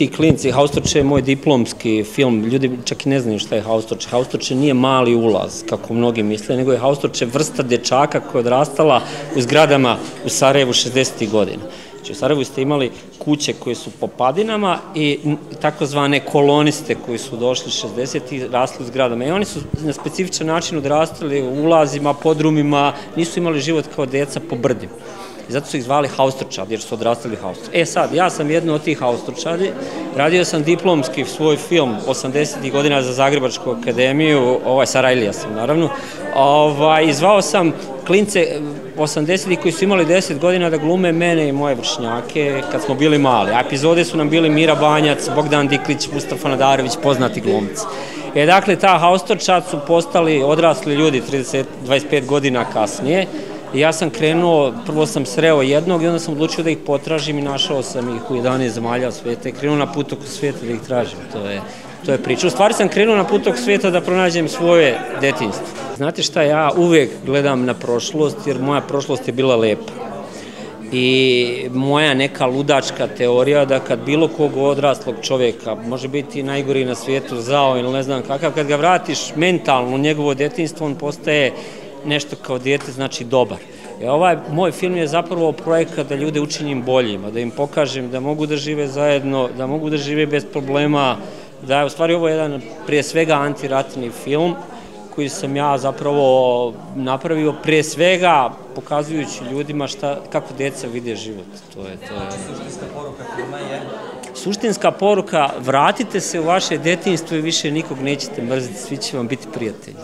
ti klinci, Haustorče je moj diplomski film, ljudi čak i ne znaju šta je Haustorče. Haustorče nije mali ulaz, kako mnogi misle, nego je Haustorče vrsta dečaka koja je odrastala u zgradama u Sarajevu 60. godina. Znači u Sarajevu ste imali kuće koje su po padinama i takozvane koloniste koji su došli 60. i rasli u zgradama. I oni su na specifičan način odrastali u ulazima, podrumima, nisu imali život kao deca po brdima. I zato su ih zvali haustorčadi, jer su odrastali haustorčadi. E sad, ja sam jedno od tih haustorčadi, radio sam diplomski svoj film 80. godina za Zagrebačku akademiju, ovaj Sarajlija sam naravno, ovaj, izvao sam klince 80. koji su imali 10 godina da glume mene i moje vršnjake kad smo bili mali. A epizode su nam bili Mira Banjac, Bogdan Diklić, Mustafa Nadarević, poznati glumci. E, dakle, ta haustorčad su postali odrasli ljudi 30, 25 godina kasnije ja sam krenuo, prvo sam sreo jednog i onda sam odlučio da ih potražim i našao sam ih u 11 zemalja sveta i krenuo na put oko sveta da ih tražim. To je, to je priča. U stvari sam krenuo na put oko sveta da pronađem svoje detinstvo. Znate šta, ja uvek gledam na prošlost jer moja prošlost je bila lepa. I moja neka ludačka teorija da kad bilo kog odraslog čoveka, može biti najgori na svijetu, zao ili ne znam kakav, kad ga vratiš mentalno u njegovo detinstvo, on postaje nešto kao dijete znači dobar. E, ovaj moj film je zapravo projekat da ljude učinim boljima, da im pokažem da mogu da žive zajedno, da mogu da žive bez problema, da je u stvari ovo jedan prije svega antiratni film koji sam ja zapravo napravio prije svega pokazujući ljudima šta, kako deca vide život. To je, to je... Suštinska poruka filma je Suštinska poruka, vratite se u vaše detinjstvo i više nikog nećete mrziti, svi će vam biti prijatelji.